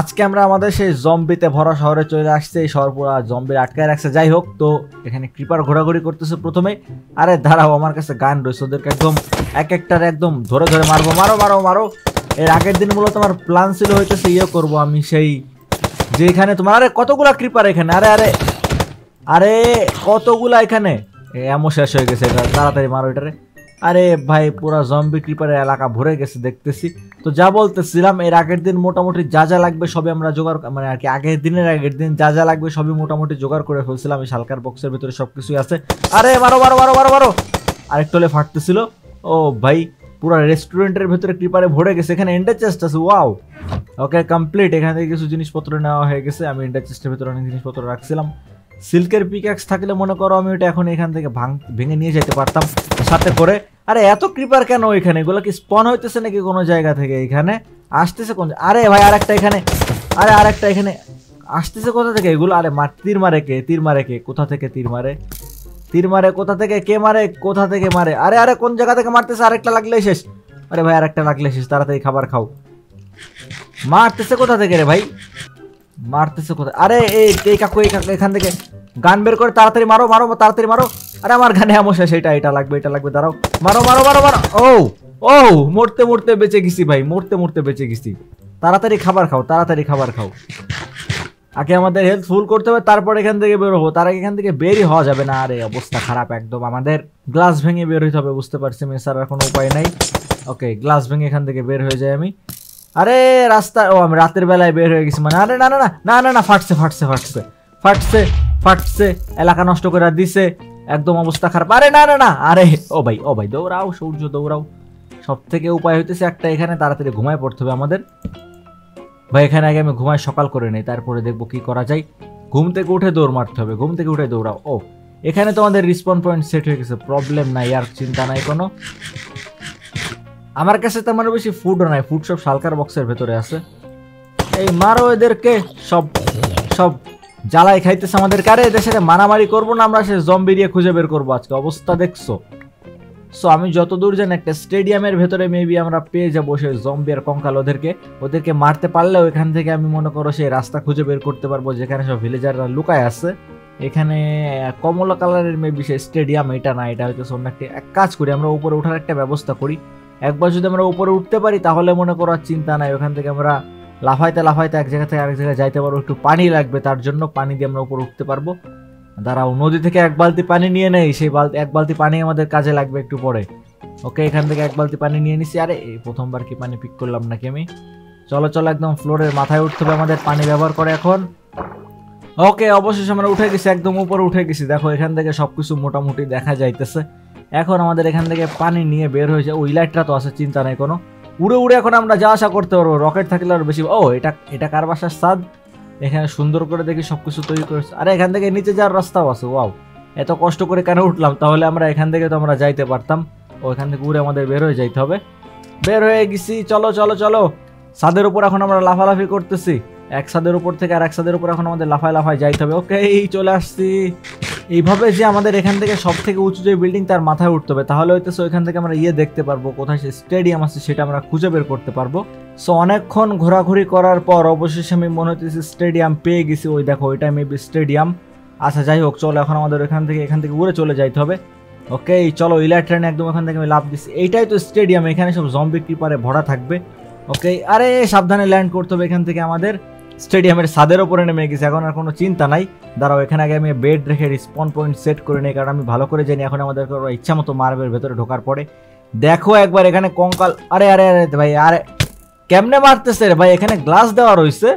আজকে আমরা আমাদের সেই জম্বিতে ভরা শহরে চলে আসছে। এই শহর পুরো জম্বির আটকায় রাখছে। যাই হোক, তো এখানে ক্রিপার ঘোরাঘুরি করতেছে প্রথমে আরে দাঁড়াও, আমার কাছে গান রয়েছে। ওদেরকে একদম এক একটার একদম ধরে ধরে মারবো। মারো মারো মারো। এর আগের দিন মূলত আমার প্ল্যান ছিল হইতেছে ইয়ে করব আমি সেই যে এখানে তোমার, আরে কতগুলা ক্রিপার এখানে? আরে আরে আরে কতগুলা এখানে? এমন শেষ হয়ে গেছে। তাড়াতাড়ি মারো এটারে। আরে ভাই, পুরা জম্বি ক্রিপারের এলাকা ভরে গেছে, দেখতেছি। তো যা বলতেছিলাম, এর আগের দিন মোটামুটি যা যা লাগবে সবই আমরা জোগাড় মানে আর কি, আগের দিনের আগের দিন যা যা লাগবে সবই মোটামুটি জোগাড় করে ফেলছিলাম, এই শালকার বক্সের ভিতরে সবকিছুই আছে। আরে বারো বারো বারো বারো মারো! আরেকটু হলে ফাটতেছিল। ও ভাই, পুরো রেস্টুরেন্টের ভিতরে ক্রিপারে ভরে গেছে, এখানে এন্ডার চেস্ট আছে ওয়াও ওকে কমপ্লিট এখান থেকে কিছু জিনিসপত্র নেওয়া হয়ে গেছে, আমি এন্ডার চেস্টের ভিতরে অনেক জিনিসপত্র রাখছিলাম। সিল্কের পিক্যাক্স থাকলে মনে করো আমি ওটা এখন এখান থেকে ভাঙ ভেঙে নিয়ে যেতে পারতাম সাথে করে। আরে এত ক্রিপার কেন এখানে? এগুলো কি স্পন হইতেছে নাকি কোনো জায়গা থেকে এখানে? আসতেছে কোন আরে ভাই, আরেকটা এখানে। আরে আরেকটা এখানে। আসতেছে কোথা থেকে এগুলো? আরে মার তীর মারে কে? তীর মারে কে? কোথা থেকে তীর মারে? তীর মারে কোথা থেকে? কে মারে? কোথা থেকে মারে? আরে আরে কোন জায়গা থেকে মারতেছে? আরেকটা লাগলেই শেষ। আরে ভাই, আরেকটা লাগলে শেষ। তাড়াতাড়ি খাবার খাও। মারতেছে কোথা থেকে রে ভাই? মারতেছে কোথায়? আরে, এই এই কাকু এই কাকু, এখান থেকে গান বের করে তাড়াতাড়ি মারো মারো, তাড়াতাড়ি মারো। আরে, আমার গানে এমন শেষ, এটা লাগবে এটা লাগবে, দাঁড়াও। মারো মারো মারো মারো। ও ও, মরতে মরতে বেঁচে গেছি ভাই, মরতে মরতে বেঁচে গেছি। তাড়াতাড়ি খাবার খাও, তাড়াতাড়ি খাবার খাও। আগে আমাদের হেলথ ফুল করতে হবে, তারপর এখান থেকে বের হব। তার আগে এখান থেকে বেরই হওয়া যাবে না। আরে, অবস্থা খারাপ একদম। আমাদের গ্লাস ভেঙে বের হইতে হবে, বুঝতে পারছি আমি স্যার আর কোনো উপায় নাই। ওকে গ্লাস ভেঙে এখান থেকে বের হয়ে যায় আমি। আরে, রাস্তা ও, আমি রাতের বেলায় বের হয়ে গেছি। মানে আরে, না না না না না না, ফাটছে ফাটছে ফাটছে। ফাটছে ফাটছে, এলাকা নষ্ট করে দিছে, একদম অবস্থা খারাপ। আরে, না না না, আরে, ও ভাই ও ভাই, দৌড়াও, সূর্য, দৌড়াও। সব থেকে উপায় হইতেছে একটা, এখানে তাড়াতাড়ি ঘুমায় পড়তে হবে আমাদের। ভাই, এখানে আগে আমি ঘুমায় সকাল করে নেই, তারপরে দেখব কি করা যায়। ঘুম থেকে উঠে দৌড় মারতে হবে, ঘুম থেকে উঠে দৌড়াও। ও, এখানে তোমাদের রিসপন পয়েন্ট সেট হয়ে গেছে প্রবলেম নাই, আর চিন্তা নাই কোনো। আমার কাছে তেমন বেশি ফুডও নাই ফুড সব শালকার বক্সের ভেতরে আছে। এই মারো এদেরকে, সব সব জ্বালাই খাইতেছে আমাদের কারে, এদের সাথে মারামারি করব না, আমরা সে জম্বিরিয়ে খুঁজে বের করব আজকে, অবস্থা দেখছ? সো আমি যতদূর জানি একটা স্টেডিয়ামের ভেতরে মেবি আমরা পেয়ে যাব সেই জম্বি আর কঙ্কাল ওদেরকে। ওদেরকে মারতে পারলেও এখান থেকে আমি মনে করো সেই রাস্তা খুঁজে বের করতে পারব, যেখানে সব ভিলেজাররা লুকায় আছে। এখানে কমলা কালারের মেবি সেই স্টেডিয়াম এটা না, এটা হয়তো অন্য একটা, এক কাজ করি, আমরা উপরে ওঠার একটা ব্যবস্থা করি। একবার যদি আমরা উপরে উঠতে পারি, তাহলে মনে করো চিন্তা নাই। ওখান থেকে আমরা লাফাইতে লাফাইতে এক জায়গা থেকে আরেক জায়গায় যাইতে পারব। একটু পানি লাগবে, তার জন্য পানি দিয়ে আমরা উপরে উঠতে পারব। দাঁড়াও, নদী থেকে এক বালতি পানি নিয়ে নেই, সেই বালতি এক বালতি পানি আমাদের কাজে লাগবে একটু পরে। ওকে, এখান থেকে এক বালতি পানি নিয়ে নিছি। আরে, এই প্রথমবার কি পানি পিক করলাম নাকি আমি? চলো চলো একদম ফ্লোরের মাথায় উঠতে হবে আমাদের পানি ব্যবহার করে এখন। ওকে, অবশেষে আমরা উঠে গেছি, একদম উপরে উঠে গেছি। দেখো, এখান থেকে সবকিছু মোটামুটি দেখা যাইতেছে। এখন আমাদের এখান থেকে পানি নিয়ে বের হয়েছে। ওই লাইটটা তো আছে, চিন্তা নেই কোনো। উড়ে উড়ে এখন আমরা যা আশা করতে পারব রকেট থাকলে আর বেশি ও, এটা এটা কার বাসার স্বাদ এখানে সুন্দর করে দেখি সবকিছু তৈরি করেছে। আরে, এখান থেকে নিচে যাওয়ার রাস্তাও আছে, ওয়াও। এত কষ্ট করে কেন উঠলাম? তাহলে আমরা এখান থেকে তো আমরা যাইতে পারতাম। ও, এখান থেকে উড়ে আমাদের বের হয়ে যাইতে হবে। বের হয়ে গেছি, চলো চলো চলো। ছাদের উপর এখন আমরা লাফালাফি করতেছি। এক ছাদের উপর থেকে আর এক ছাদের উপর এখন আমাদের লাফায় লাফায় যাইতে হবে। ওকে চলে আসছি। এইভাবে যে আমাদের এখান থেকে সব থেকে উঁচু যে বিল্ডিং তার মাথায় উঠতে হবে। তাহলে হইতেছে ওইখান থেকে আমরা ইয়ে দেখতে পারব, কোথায় সে স্টেডিয়াম আছে সেটা আমরা খুঁজে বের করতে পারব। সো অনেকক্ষণ ঘোরাঘুরি করার পর অবশেষে আমি মনে হচ্ছে স্টেডিয়াম পেয়ে গেছি। ওই দেখো, ওইটা মেবি স্টেডিয়াম আচ্ছা যাই হোক, চলো এখন আমাদের এখান থেকে এখান থেকে উড়ে চলে যাইতে হবে। ওকে চলো ইলার ট্রেন একদম এখান থেকে আমি লাভ দিচ্ছি এইটাই তো স্টেডিয়াম এখানে সব জম্বি কিপারে ভরা থাকবে। ওকে আরে, সাবধানে ল্যান্ড করতে হবে এখান থেকে আমাদের। স্টেডিয়ামের ছাদের ওপরে নেমে গেছে। এখন আর কোনো চিন্তা নাই। দাঁড়াও, এখানে আগে আমি বেড রেখে রিসপন পয়েন্ট সেট করে নিই, কারণ আমি ভালো করে জানি এখন আমাদেরকে ওরা ইচ্ছা মতো মারবের ভেতরে ঢোকার পরে। দেখো একবার এখানে কঙ্কাল, আরে আরে আরে, ভাই, আরে, কেমনে মারতেছে রে ভাই? এখানে গ্লাস দেওয়া রয়েছে।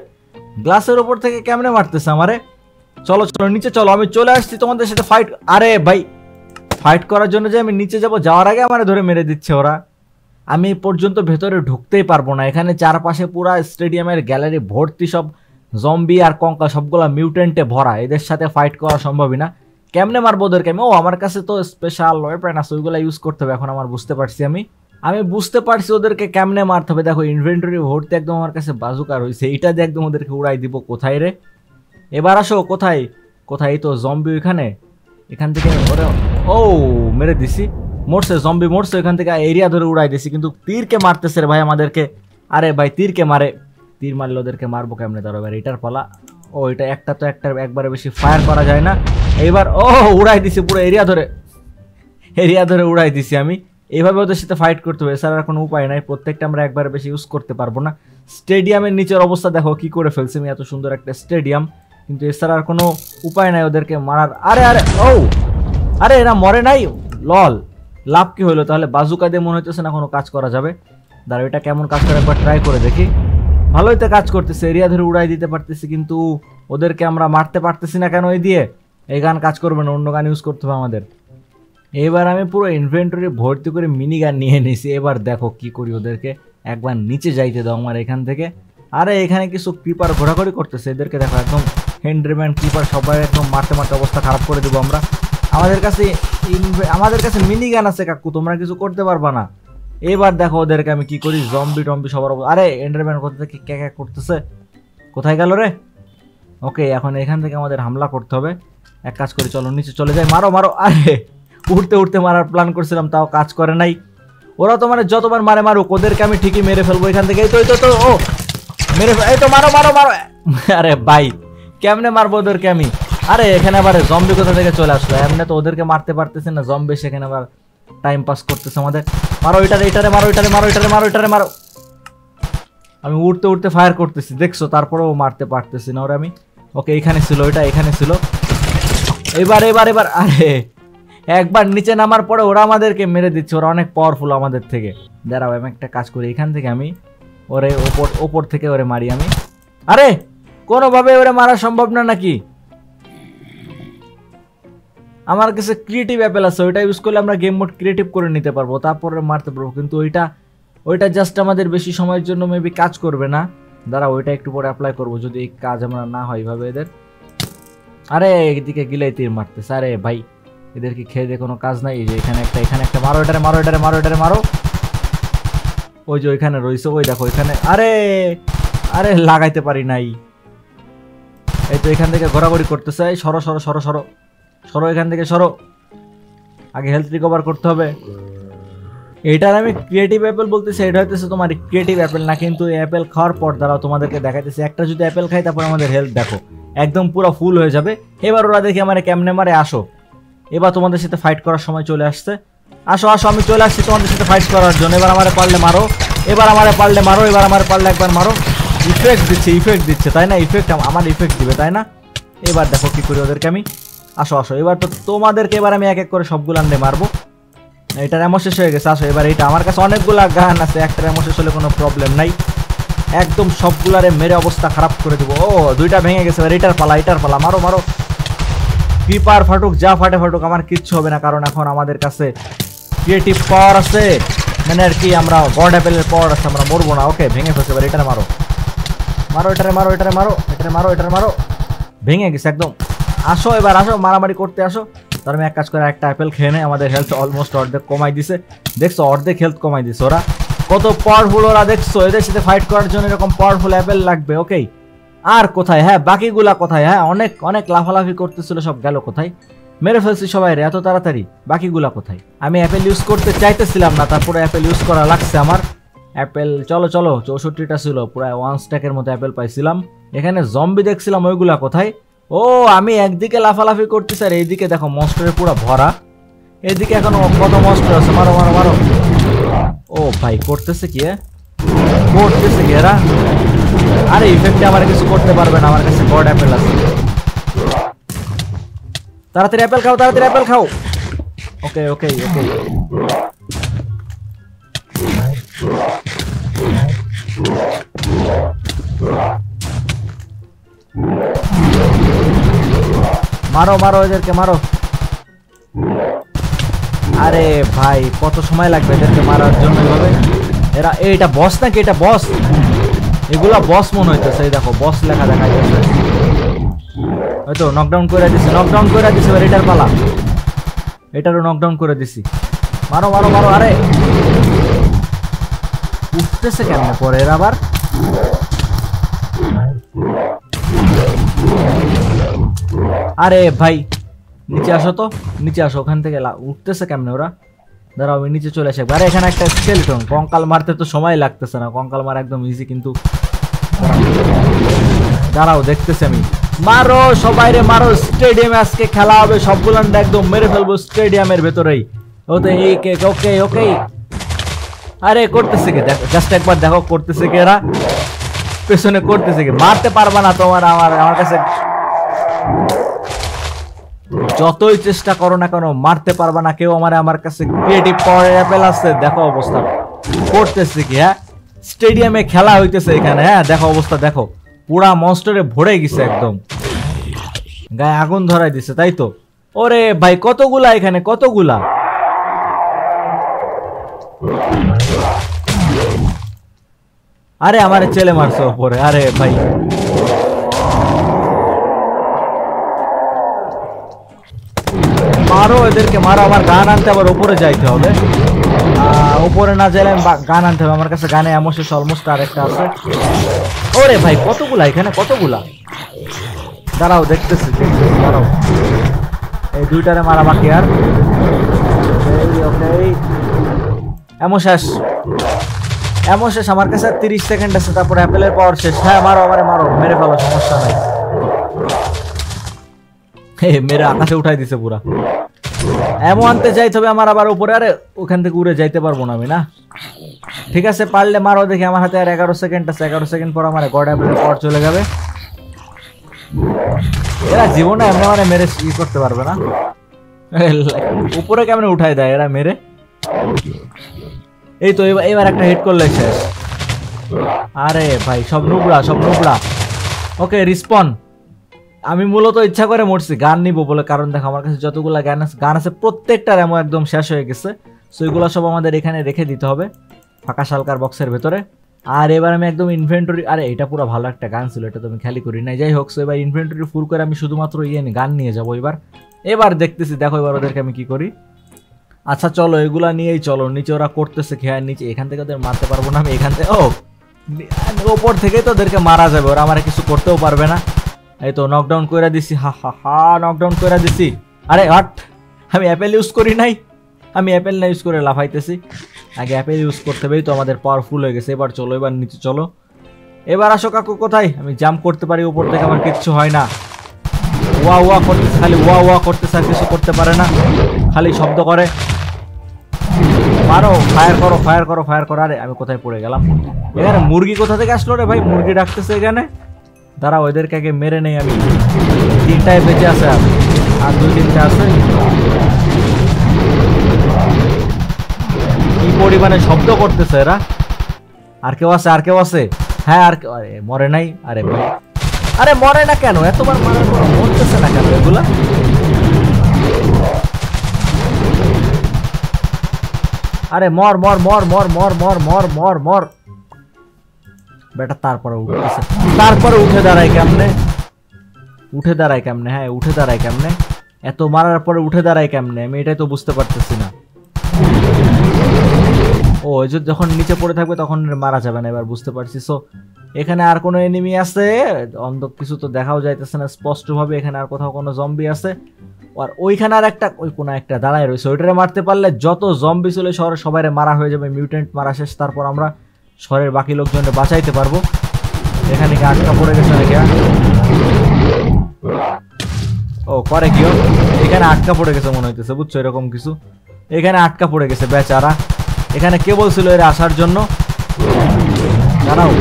গ্লাসের ওপর থেকে কেমনে মারতেছে আমারে? চলো চলো, নিচে চলো, আমি চলে আসছি তোমাদের সাথে ফাইট আরে ভাই ফাইট করার জন্য যে আমি নিচে যাব, যাওয়ার আগে আমার ধরে মেরে দিচ্ছে ওরা। আমি পর্যন্ত ভেতরে ঢুকতেই পারব না। এখানে চারপাশে পুরা স্টেডিয়ামের গ্যালারি ভর্তি সব জম্বি আর কঙ্কা সবগুলো মিউটেন্টে ভরা। এদের সাথে ফাইট করা সম্ভবই না। কেমনে মারবো ওদেরকে আমি? ও, আমার কাছে তো স্পেশাল ওয়েপেন আছে, ওইগুলো ইউজ করতে হবে, এখন আমার বুঝতে পারছি আমি। আমি বুঝতে পারছি ওদেরকে কেমনে মারতে হবে। দেখো ইনভেন্টরি ভর্তি একদম আমার কাছে বাজুকা রয়েছে। এইটা দিয়ে একদম ওদেরকে উড়াই দিব কোথায় রে? এবার আসো, কোথায়? কোথায়? তো জম্বি ওইখানে। এখান থেকে ও, মেরে দিছি। মরছে জম্বি মরছে এখান থেকে এরিয়া ধরে উড়াই দিয়েছি। কিন্তু তীরকে মারতেছে রে ভাই আমাদেরকে। আরে ভাই, তীরকে মারে। তীর মারলে ওদেরকে মারবো কেমনে তার এবার এটার পালা। ও, এটা একটা তো একটা একবারে বেশি ফায়ার করা যায় না। এইবার, ও, উড়াই দিছি পুরো এরিয়া ধরে। এরিয়া ধরে উড়াই দিছি আমি। এইভাবে ওদের সাথে ফাইট করতে হবে। এছাড়া কোনো উপায় নাই। প্রত্যেকটা আমরা একবারে বেশি ইউজ করতে পারব না। স্টেডিয়ামের নিচের অবস্থা দেখো, কি করে ফেলছে আমি এত সুন্দর একটা স্টেডিয়াম কিন্তু এছাড়া আর কোনো উপায় নাই ওদেরকে মারার। আরে আরে, ও! আরে, এরা মরে নাই? লল! লাভ কি হলো? তাহলে বাজুকা দিয়ে মনে হইতেছে না কোনো কাজ করা যাবে। দাঁড়া এটা কেমন কাজ করে? একবার ট্রাই করে দেখি। ভালোই তো কাজ করতেছে, এরিয়া ধরে উড়াই দিতে পারতেছি, কিন্তু ওদেরকে আমরা মারতে পারতেছি না কেন ওই দিয়ে? এই গান কাজ করবে না, অন্য গান ইউজ করতে হবে আমাদের। এবার আমি পুরো ইনভেন্টরি ভর্তি করে মিনি গান নিয়ে নিয়েছি এবার দেখো কি করি ওদেরকে। একবার নিচে যাইতে দাও আমার এখান থেকে। আরে, এখানে কিছু ক্রিপার ঘোরাঘুরি করতেছে, এদেরকে দেখো, একদম হ্যান্ড্রেম্যান ক্রিপার সবাই একদম মারতে মারতে অবস্থা খারাপ করে দেবো আমরা। আমাদের কাছে আমাদের কাছে মিনি গান আছে কাকু তোমরা কিছু করতে পারবা না। এবার দেখো ওদেরকে আমি কি করি জম্বি টম্বি সবার আরে এন্ডারম্যান কোথা থেকে ক্যাক ক্যাক করতেছে? কোথায় গেল রে? ওকে এখন এখান থেকে আমাদের হামলা করতে হবে। এক কাজ করি চলো নিচে চলে যাই। মারো মারো। আরে উঠতে উঠতে মারার প্ল্যান করছিলাম তাও কাজ করে নাই। ওরা তো মানে যতবার মারে মারুক ওদেরকে আমি ঠিকই মেরে ফেলব এখান থেকে। এই তো এই তো, ও মেরে এই তো মারো মারো মারো। আরে ভাই কেমনে মারবো ওদেরকে আমি? আরে, এখানে আবার জম্বি কোথা থেকে চলে আসলো? এমনি তো ওদেরকে মারতে পারতেছে না জম্বি সেখানে আবার টাইম পাস করতেছে আমাদের। মারো এটারে এটারে মারো এটারে মারো এটারে মারো এটারে মারো। আমি উঠতে উঠতে ফায়ার করতেছি, দেখছ? তারপরেও মারতে পারতেছি না ওরা আমি। ওকে, এখানে ছিল, ওইটা এখানে ছিল। এবার এবার এবার, আরে, একবার নিচে নামার পরে ওরা আমাদেরকে মেরে দিচ্ছে, ওরা অনেক পাওয়ারফুল আমাদের থেকে। দাঁড়াও, আমি একটা কাজ করি, এখান থেকে আমি ওরে ওপর ওপর থেকে ওরে মারি আমি। আরে, কোনোভাবে ওরে মারা সম্ভব না নাকি? আমার কাছে ক্রিয়েটিভ অ্যাপেল আছে, ওইটা ইউজ করলে আমরা গেম মোড ক্রিয়েটিভ করে নিতে পারব, তারপরে মারতে পারব, কিন্তু ওইটা ওইটা জাস্ট আমাদের বেশি সময়ের জন্য মেবি কাজ করবে না। দাঁড়া, ওইটা একটু পরে অ্যাপ্লাই করব, যদি এই কাজ আমরা না হয় এভাবে এদের। আরে, এদিকে গিলাই তীর মারতেছে, আরে ভাই, এদেরকে খেয়ে দিয়ে কোনো কাজ নাই, এই যে এখানে একটা এখানে একটা, মারো এটারে মারো এটারে মারো এটারে, মারো। ওই যে ওইখানে রইছে ওই দেখো ওইখানে, আরে আরে লাগাইতে পারি নাই। এই তো এখান থেকে ঘোরাঘুরি করতেছে সরো সরো সরো সরো। সরো এখান থেকে, সরো। আগে হেলথ রিকভার করতে হবে। এটার আমি ক্রিয়েটিভ অ্যাপেল বলতেছি, এটা হইতেছে তোমার ক্রিয়েটিভ অ্যাপেল না, কিন্তু অ্যাপেল খাওয়ার পর দাঁড়াও তোমাদেরকে দেখাইতেছে, একটা যদি অ্যাপেল খাই, তারপর আমাদের হেলথ দেখো, একদম পুরো ফুল হয়ে যাবে। এবার ওরা দেখি আমার কেমনে মারে, আসো। এবার তোমাদের সাথে ফাইট করার সময় চলে আসছে। আসো আসো, আমি চলে আসছি তোমাদের সাথে ফাইট করার জন্য। এবার আমারে পারলে মারো। এবার আমারে পারলে মারো, এবার আমার পারলে একবার মারো। ইফেক্ট দিচ্ছে ইফেক্ট দিচ্ছে, তাই না? ইফেক্ট আমার ইফেক্ট দিবে, তাই না? এবার দেখো কি করি ওদেরকে আমি। আসো আসো, এবার তো তোমাদেরকে এবার আমি এক এক করে সবগুলো আনলে মারবো। এটা এমন শেষ হয়ে গেছে, আসো, এবার এটা আমার কাছে অনেকগুলা গান আছে একটা এমন শেষ হলে কোনো প্রবলেম নাই। একদম সবগুলারে মেরে অবস্থা খারাপ করে দেবো। ও, দুইটা ভেঙে গেছে, এবার এটার পালা এটার পালা, মারো মারো। কিপার ফাটুক, যা ফাটে ফাটুক, আমার কিচ্ছু হবে না, কারণ এখন আমাদের কাছে ক্রিয়েটিভ পাওয়ার আছে। মানে আর কি, আমরা গড অ্যাপেলের পাওয়ার আছে, আমরা মরবো না। ওকে ভেঙে ফেলছে, এবার এটারে মারো। মারো, এটারে মারো এটারে মারো এটারে মারো এটারে মারো। ভেঙে গেছে, একদম। আসো, এবার আসো, মারামারি করতে আসো। তার আমি এক কাজ করে, একটা অ্যাপেল খেয়ে নেই আমাদের হেলথ অলমোস্ট অর্ধেক কমাই দিছে। দেখছ, অর্ধেক হেলথ কমাই দিছে ওরা। কত পাওয়ারফুল ওরা, দেখছ, এদের সাথে ফাইট করার জন্য এরকম পাওয়ারফুল অ্যাপেল লাগবে ওকেই আর কোথায়? হ্যাঁ বাকিগুলা কোথায়? হ্যাঁ অনেক অনেক লাফালাফি করতেছিল, সব গেল কোথায়? মেরে ফেলছি সবাই রে, এত তাড়াতাড়ি। বাকিগুলা কোথায়? আমি অ্যাপেল ইউজ করতে চাইতেছিলাম না, তারপরে অ্যাপেল ইউজ করা লাগছে আমার। অ্যাপেল চলো চলো, চৌষট্টিটা ছিল প্রায় ওয়ান স্ট্যাকের মতো অ্যাপেল পাইছিলাম। এখানে জম্বি দেখছিলাম, ওইগুলা কোথায়? ও, আমি একদিকে লাফালাফি করতেছি আর এইদিকে দেখো মস্টারের পুরো ভরা। এইদিকে এখন কত মস্টার আছে? মারো মারো মারো। ও ভাই, করতেছে কি করতেছে কি, এরা? আরে ইফেক্টে আমার কিছু করতে পারবে না, আমার কাছে গড অ্যাপেল আছে। তাড়াতাড়ি অ্যাপেল খাও, তাড়াতাড়ি অ্যাপেল খাও। ওকে ওকে ওকে মারো মারো এদেরকে, মারো। আরে ভাই, কত সময় লাগবে এদেরকে মারার জন্য এভাবে? এরা এটা বস নাকি? এটা বস এগুলা বস মনে হইতেছে দেখো বস লেখা দেখা যাচ্ছে হয়তো নকডাউন করে দিছি নকডাউন করে দিছি এবার এটার পালা। এটারও নকডাউন করে দিছি। মারো মারো মারো, আরে! উঠতেছে কেন পরে এরা আবার? আরে ভাই, নিচে আসো তো, নিচে আসো, ওখান থেকে উঠতেছে কেমনে ওরা? দাঁড়াও, আমি নিচে চলে আসে আরে, এখানে একটা স্কেলটন কঙ্কাল মারতে তো সময় লাগতেছে না। কঙ্কাল মারা একদম ইজি কিন্তু। দাঁড়াও, দেখতেছি আমি। মারো, সবাই রে মারো স্টেডিয়ামে আজকে খেলা হবে, সবগুলো একদম মেরে ফেলব স্টেডিয়ামের ভেতরেই। ওতে এই কে ওকে ওকে। আরে, করতেছে কি? দেখো জাস্ট একবার দেখো, করতেছে কি এরা? পেছনে করতেছে কি? মারতে পারবা না তোমার, আমার আমার কাছে যতই চেষ্টা করো না কেন, মারতে পারবা না। কেউ আমার আমার কাছে ক্রিয়েটিভ পাওয়ার অ্যাপেল আছে দেখো অবস্থা। করতেছে কি হ্যাঁ? স্টেডিয়ামে খেলা হইতেছে এখানে হ্যাঁ? দেখো অবস্থা, দেখো। পুরা মনস্টারে ভরে গেছে একদম। গায়ে আগুন ধরাই দিছে, তাই তো? ওরে ভাই, কতগুলা এখানে? কতগুলা? আরে, আমার ছেলে মারছে ওপরে। আরে ভাই। মারো এদেরকে মারো, আমার গান আনতে আবার উপরে যাইতে হবে। উপরে না যাইলে আমি গান আনতে হবে। আমার কাছে গানে এমন শেষ অলমোস্ট আর একটা আছে। ওরে ভাই, কতগুলা এখানে? কতগুলা? দাঁড়াও, দেখতেছি দাঁড়াও। এই দুইটারে মারা বাকি আর। এমন শেষ। এমন শেষ, আমার কাছে তিরিশ সেকেন্ড আছে, তারপর অ্যাপেলের পাওয়ার শেষ। হ্যাঁ মারো, আমারে মারো, মেরে ফেলো, সমস্যা নাই। হে, মেরে আকাশে উঠাই দিছে পুরা। এমন আনতে যাইতে হবে আমার আবার উপরে, আরে ওখান থেকে উড়ে যাইতে পারব না আমি, না? ঠিক আছে, পারলে মারো দেখি, আমার হাতে আর এগারো সেকেন্ড আছে, এগারো সেকেন্ড পর আমার গড অ্যাপেলের পাওয়ার চলে যাবে। এরা জীবনে এমনি মানে মেরে ই করতে পারবে না। উপরে কেমন উঠাই দেয় এরা মেরে? এই তো এবার একটা হিট করলে শেষ। আরে ভাই, সব নুবড়া সব নুবড়া ওকে রিসপন আমি মূলত ইচ্ছা করে মরছি, গান নিব বলে। কারণ দেখো, আমার কাছে যতগুলা গান আছে গান আছে প্রত্যেকটার এমন একদম শেষ হয়ে গেছে। সো এগুলো সব আমাদের এখানে রেখে দিতে হবে, ফাঁকা শালকার বক্সের ভেতরে। আর এবার আমি একদম ইনভেন্টরি আরে, এটা পুরো ভালো একটা গান ছিল, এটা তো আমি খেয়ালই করি নাই। যাই হোক সো এবার ইনভেন্টরি ফুল করে আমি শুধুমাত্র ইয়ে নি- গান নিয়ে যাব এবার। এবার দেখতেছি, দেখো এবার ওদেরকে আমি কি করি। আচ্ছা চলো, এগুলা নিয়েই চলো। নিচে ওরা করতেছে খেয়ার নিচে এখান থেকে ওদের মারতে পারব না আমি, এখান থেকে ও! ওপর থেকেই তো ওদেরকে মারা যাবে, ওরা আমার কিছু করতেও পারবে না। এই তো নকডাউন করে দিছি, হা হা হা নকডাউন করে দিছি। আরে হট আমি অ্যাপেল ইউজ করি নাই। আমি অ্যাপেল না ইউজ করে লাফাইতেছি। আগে অ্যাপেল ইউজ করতে হবেই তো আমাদের পাওয়ারফুল হয়ে গেছে, এবার চলো, এবার নিচে চলো। এবার আসো কাকু, কোথায়? আমি জাম্প করতে পারি, উপর থেকে আমার কিচ্ছু হয় না। ওয়া ওয়া করতে, খালি ওয়া ওয়া করতেছে আর কিছু করতে পারে না। খালি শব্দ করে। মারো ফায়ার করো ফায়ার করো ফায়ার করো। আরে, আমি কোথায় পড়ে গেলাম? এখানে মুরগি কোথা থেকে আসলো রে ভাই? মুরগি ডাকতেছে এখানে। দাঁড়া ওদেরকে আগে মেরে নেই আমি। তিনটায় বেঁচে আছে আর আর দুই তিনটা আছে? কি পরিমাণে শব্দ করতেছে এরা? আর কেউ আছে, আর কেউ আছে? হ্যাঁ আর কেউ- আরে, মরে নাই? আরে আরে, মরে না কেন? এতবার মারার পর মরতেছে না কেন এগুলা? আরে, মর মর মর মর মর মর মর মর মর। বেটা, তারপরে উঠতেছে। তারপরে উঠে দাঁড়ায় কেমনে? উঠে দাঁড়ায় কেমনে? হ্যাঁ উঠে দাঁড়ায় কেমনে? এত মারার পরে উঠে দাঁড়ায় কেমনে? আমি এটাই তো বুঝতে পারতেছি না। ও যখন নিচে পড়ে থাকবে তখন মারা যাবে না, এবার বুঝতে পারছি। সো এখানে আর কোনো এনিমি আছে? অন্ধ কিছু তো দেখাও যাইতেছে না স্পষ্টভাবে, এখানে আর কোথাও কোনো জম্বি আছে? আর ওইখানে আর একটা ওই কোনো একটা দাঁড়ায় রয়েছে। ওইটারে মারতে পারলে যত জম্বি ছিল শহরে সবাই মারা হয়ে যাবে মিউটেন্ট মারা শেষ। তারপর আমরা শহরের বাকি লোকজনকে বাঁচাইতে পারব। এখানে কি আটকা পড়ে গেছে নাকি ও, করে কি? এখানে আটকা পড়ে গেছে মনে হইতেছে, বুঝছ এরকম কিছু? এখানে আটকা পড়ে গেছে বেচারা। এখানে কে বলছিল এর আসার জন্য? দাঁড়াও।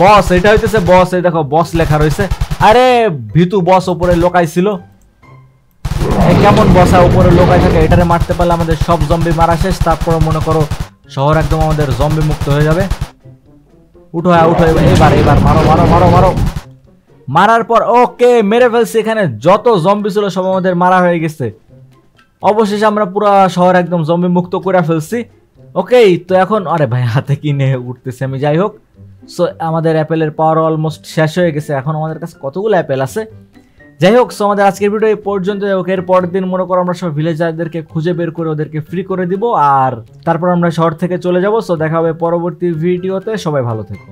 বস, এটা হইতেছে বস, এই দেখো, বস লেখা রয়েছে। আরে, ভিতু বস উপরে লোকাইছিল। এ কেমন বসা উপরে লোকাই থাকে, এটারে মারতে পারলে আমাদের সব জম্বি মারা শেষ তারপরে মনে করো শহর একদম আমাদের জম্বি মুক্ত হয়ে যাবে। উঠো হ্যাঁ উঠো, এবার এবার মারো মারো মারো মারো। মারার পর, ওকে, মেরে ফেলছি এখানে। যত জম্বি ছিল সব আমাদের মারা হয়ে গেছে। অবশেষে আমরা পুরো শহর একদম জম্বি মুক্ত করে ফেলছি। ওকে, তো এখন, আরে ভাই, হাতে কিনে উঠতেছে আমি? যাই হোক। সো আমাদের অ্যাপেলের পাওয়ার অলমোস্ট শেষ হয়ে গেছে। এখন আমাদের কাছে কতগুলো অ্যাপেল আছে? যাই হোক সো আমাদের আজকের ভিডিও এই পর্যন্ত। যাই হোক এর পরের দিন মনে করো আমরা সব ভিলেজারদেরকে খুঁজে বের করে ওদেরকে ফ্রি করে দিব। আর তারপর আমরা শহর থেকে চলে যাব। সো দেখা হবে পরবর্তী ভিডিওতে সবাই ভালো থেকো।